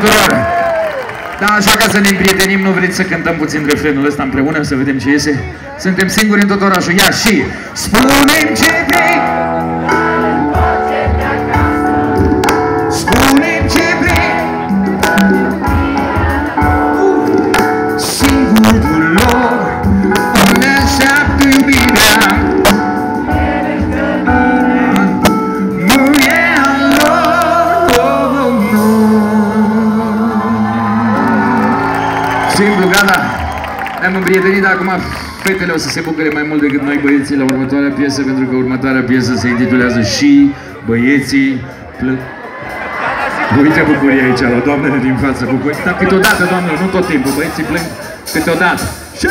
Tuturor! Da, așa ca să ne împrietenim, nu vreți să cântăm puțin refrenul ăsta împreună, să vedem ce iese? Suntem singuri în tot orașul. Ia și spune-mi ce vrei! Simplu, gata Ne-am împrietenit acum Fetele o să se bucure mai mult decât noi băieții la următoarea piesă Pentru că următoarea piesă se intitulează Și băieții plă... Uite bucuria aici la doamnele din față bucurie. Dar câteodată, doamnelor, nu tot timpul, băieții plâng câteodată. Și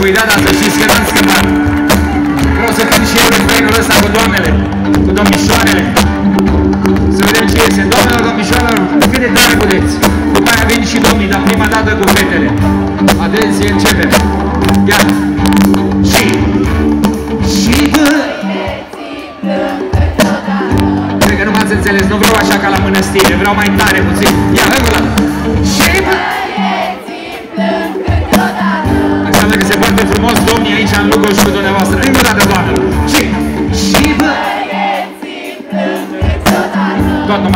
Cuidat, să știți că n-am schimbat. Vreau să cânt și eu refrenul ăsta cu doamnele, cu domnișoarele. Să vedem ce iese. Doamnelor, domnișoarelor, cât de tare puteți. După aia vin și domnii, dar prima dată cu fetele. Atenție, începem. Ia. Și... Și Cred că nu m-ați înțeles, nu vreau așa ca la mănăstire, vreau mai tare puțin. Ia, încă o dată. Și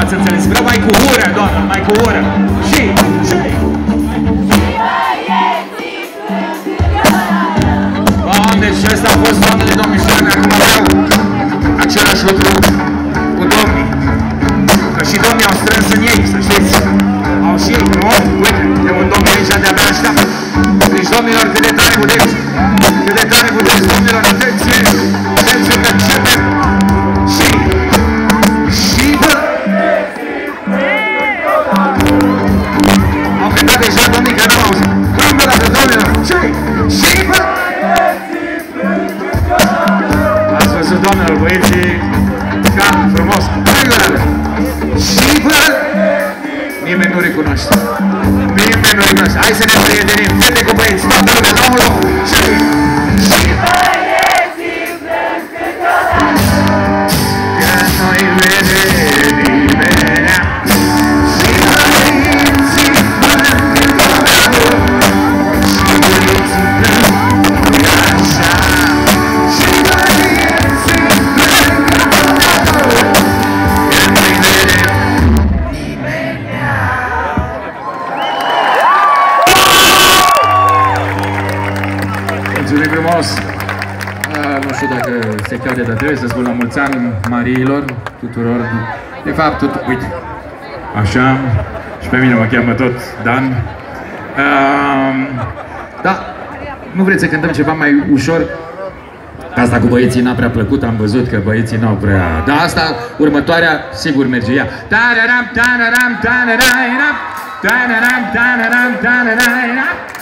Doamnă, nu m-ați înțeles. Vreau mai cu ură, doamnă, mai cu ură. Și... Și... Doamne, și ăsta a fost, doamnele, domnișoare, acum vreau același lucru cu domnii. Că și domnii au strâns în ei, să știți. Au și ei, nu? Uite, e un domn aici de-abia așteaptă. Deci, domnilor, cât de 17 compañeros, dándole el ángulo, sí. Frumos! Uh, nu știu dacă se cade, dar trebuie să spun la mulți ani Mariilor, tuturor. De fapt, tot, uite, așa, și pe mine mă cheamă tot Dan. Uh, da, Nu vreți să cântăm ceva mai ușor? Asta cu băieții n-a prea plăcut, am văzut că băieții n-au prea... Dar asta, următoarea, sigur merge ea. Tararam, tararam, tararam, tararam, tararam, tararam, tararam,